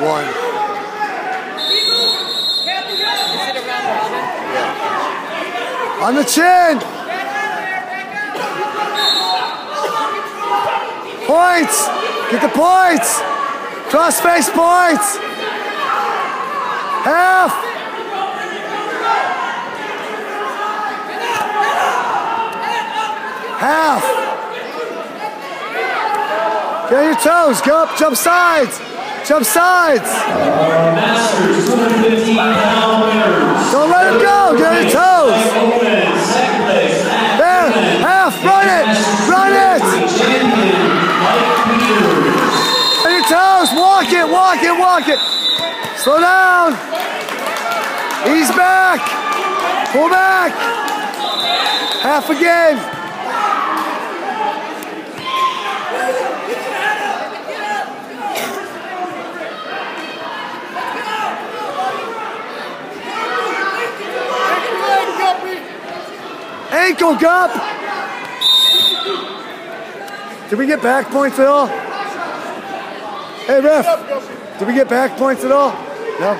One. On the chin. Points. Get the points. Cross face points. Half. half. Get your toes, go up, jump sides. Jump sides. Masters 215 pound winners. Don't let him go. Get on your toes. There. Half. Run it. Run it. On your toes. Walk it. Walk it. Walk it. Slow down. Ease back. Pull back. Half again. Cup. Did we get back points at all? Hey, ref. Did we get back points at all? No.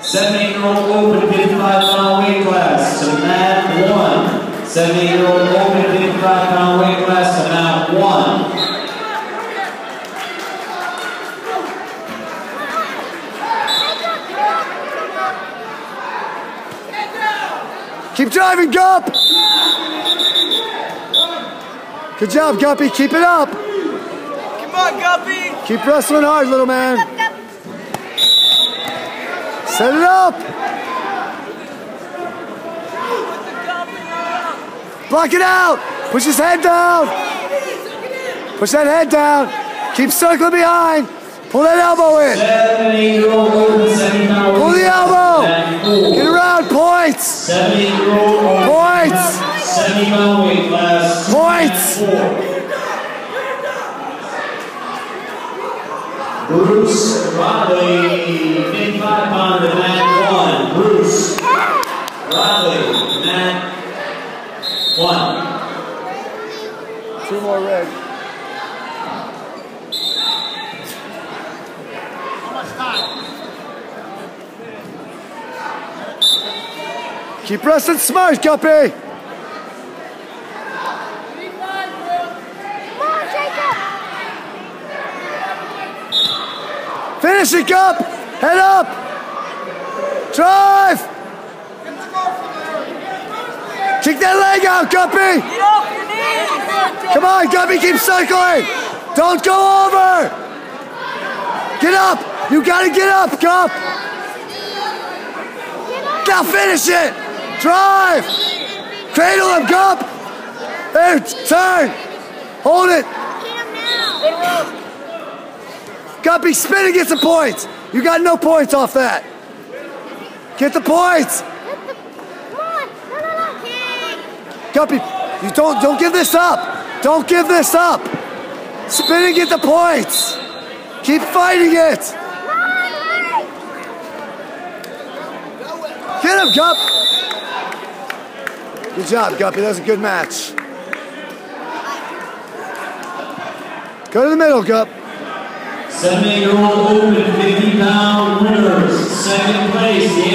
78-year-old open 55-pound weight class to mat 1. 78-year-old open 55-pound weight class to mat 1. Keep driving, Gup. Good job, Guppie. Keep it up. Come on, Guppie! Keep wrestling hard, little man. Set it up. Block it out. Push his head down. Push that head down. Keep circling behind. Pull that elbow in. Points. mat 4. Bruce Riley, 55 pounder, mat 1. Bruce Riley, mat 1. Two more red. Keep wrestling smart, Guppie. Come on, Jakob! Finish it, Gup. Head up. Drive. Kick that leg out, Guppie. Come on, Guppie, keep circling. Don't go over. Get up. You gotta get up, Gup. Now finish it. Drive. Cradle him, Gup. There, turn. Hold it. Get him now! Guppie, spin and get some points. You got no points off that. Get the points. Come on! No, no, no! Kick! Guppie, you don't don't give this up. Don't give this up. Spin and get the points. Keep fighting it. Get him, Gup. Good job, Guppy. That was a good match. Go to the middle, Gup. 78-year-old open 50-pound winners. Second place,